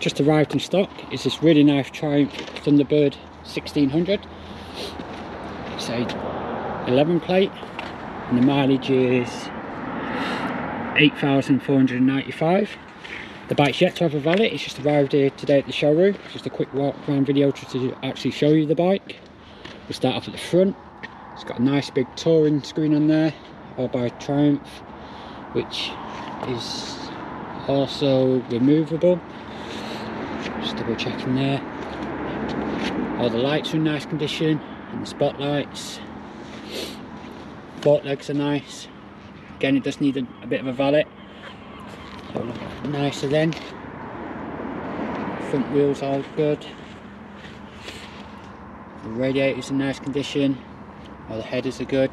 just arrived in stock is this really nice Triumph Thunderbird 1600. It's a 11 plate and the mileage is 8,495. The bike's yet to have a valet, it's just arrived here today at the showroom. Just a quick walk around video to actually show you the bike. We'll start off at the front. It's got a nice big touring screen on there, all by Triumph, which is also removable. Just double checking there. All the lights are in nice condition, and the spotlights. Bolt legs are nice. Again, it does need a, a bit of a valet. So look nicer then. Front wheels all good. The radiator's in nice condition. All the headers are good.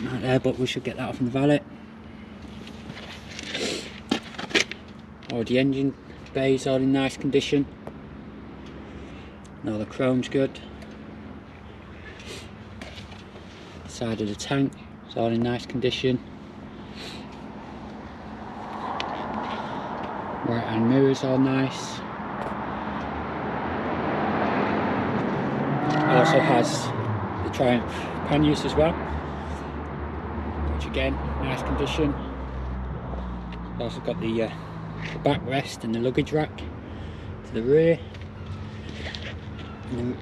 Not there, but we should get that off in the valet. All the engine bays are in nice condition. Now the chrome's good. Side of the tank is all in nice condition. Right hand mirrors all nice. Also has the Triumph panniers as well, which again, nice condition. Also got the, uh, the backrest and the luggage rack to the rear. And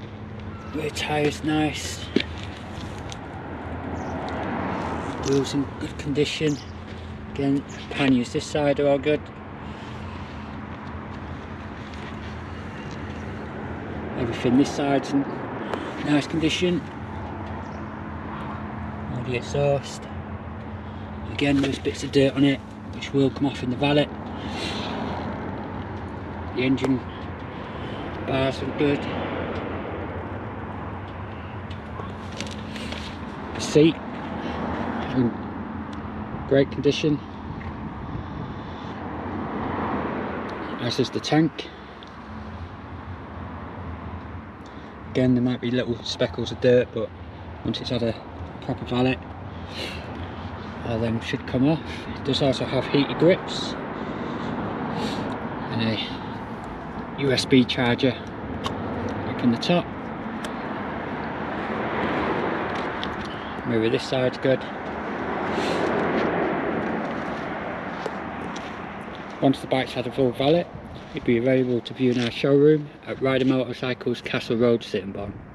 the rear tyres nice. Wheels in good condition. Again, panniers this side are all good. Everything this side's in nice condition. All the exhaust. Again, there's bits of dirt on it, which will come off in the valet. The engine bars are good. The seat in great condition. As is the tank. Again, there might be little speckles of dirt, but once it's had a proper valet, uh, all them should come off. It does also have heated grips and a USB charger up in the top. Mirror this side's good. Once the bike's had a full valet, it'll be available to view in our showroom at Ryder Motorcycles Castle Road, Sittingbourne.